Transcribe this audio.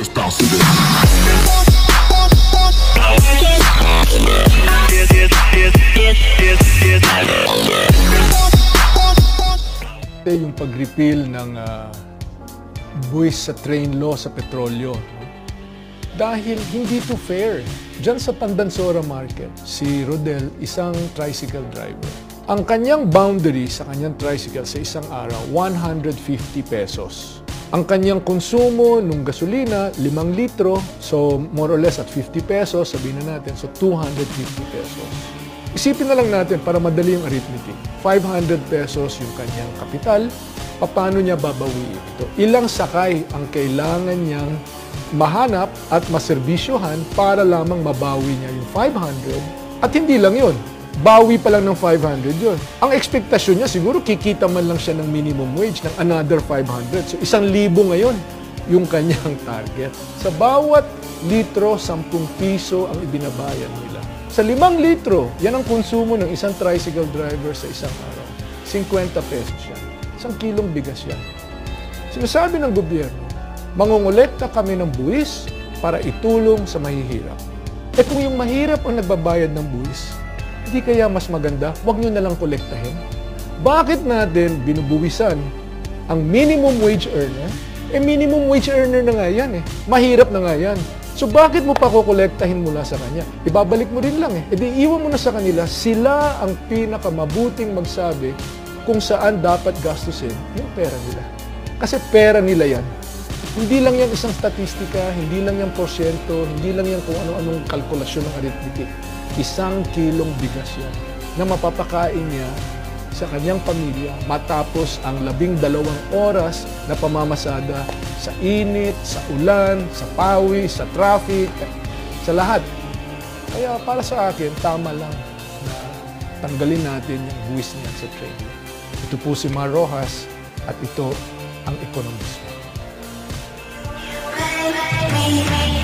Just bounce to this. Yung pag-repeal ng ah, buwis sa train law sa petrolyo. Dahil hindi to fair. Diyan sa Pandansora Market, si Rodel, isang tricycle driver. Ang kanyang boundary sa kanyang tricycle sa isang araw, 150 pesos. Ang kanyang konsumo ng gasolina, 5 litro, so more or less at 50 pesos, sabihin na natin, so 250 pesos. Isipin na lang natin para madali yung arithmetic. 500 pesos yung kanyang kapital. Paano niya babawiin ito? Ilang sakay ang kailangan niyang mahanap at maserbisyohan para lamang mabawi niya yung 500? At hindi lang yun. Bawi pa lang ng 500 yun. Ang ekspektasyon niya, siguro kikita man lang siya ng minimum wage ng another 500. So, isang libo ngayon yung kanyang target. Sa bawat litro, 10 piso ang ibinabayan nila. Sa limang litro, yan ang konsumo ng isang tricycle driver sa isang araw. 50 pesos yan. Isang kilong bigas yan. Sinasabi ng gobyerno, mangungulekta kami ng buwis para itulong sa mahihirap. Eh kung yung mahirap ang nagbabayad ng buwis, hindi kaya mas maganda, huwag nyo nalang kolektahin? Bakit natin binubuwisan ang minimum wage earner? Eh minimum wage earner na nga yan eh. Mahirap na nga yan. So bakit mo pa kukolektahin mula sa kanya? Ibabalik mo rin lang eh. E di iwan mo na sa kanila, sila ang pinakamabuting magsabi kung saan dapat gastusin yung pera nila. Kasi pera nila yan. Hindi lang yan isang statistika, hindi lang yan porsyento, hindi lang yan kung ano-anong kalkulasyon ng arithmetic. Isang kilong bigas yan na mapapakain niya sa kanyang pamilya matapos ang labing dalawang oras na pamamasada sa init, sa ulan, sa pawis, sa traffic, sa lahat. Kaya para sa akin, tama lang na tanggalin natin yung buwis niya sa train. Ito po si Mar Rojas at ito ang ekonomismo. Baby, baby, baby.